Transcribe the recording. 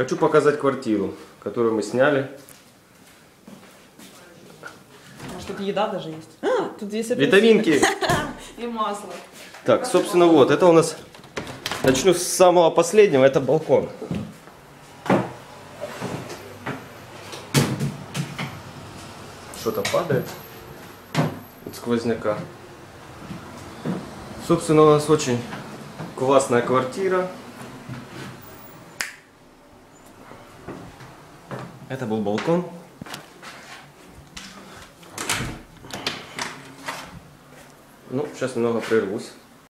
Хочу показать квартиру, которую мы сняли. Может, тут еда даже есть? А, тут есть апельсины. Витаминки. И масло. Так, собственно, вот, это у нас... Начну с самого последнего, это балкон. Что-то падает от сквозняка. Собственно, у нас очень классная квартира. Это был балкон. Ну, сейчас немного прервусь.